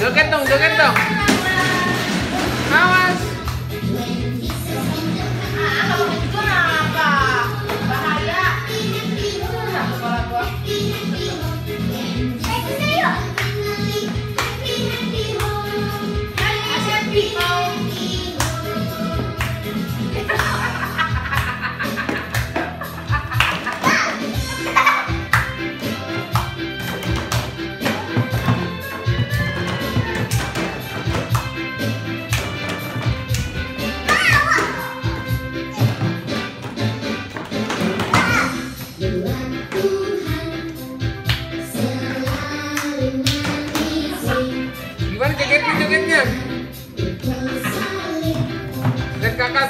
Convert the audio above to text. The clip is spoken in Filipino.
Joget dong, joget dong.